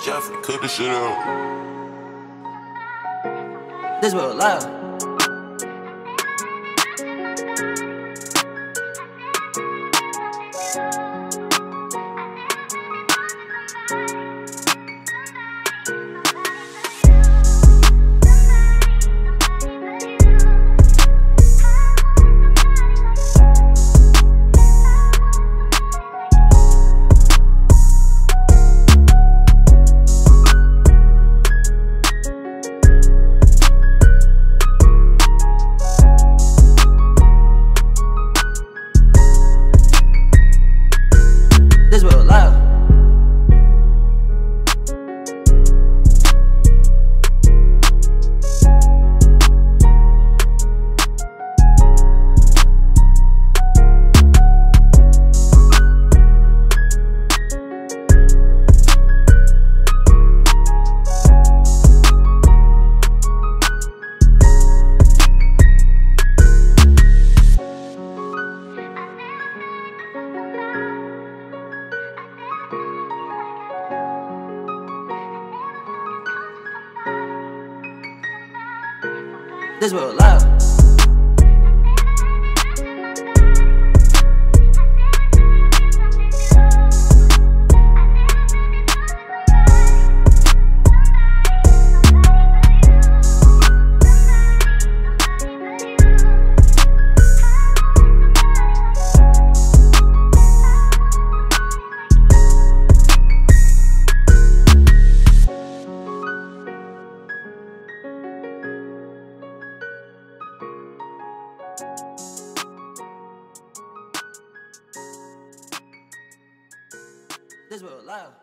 Jeffrey, cook the shit up. This real loud. This real loud. This real loud.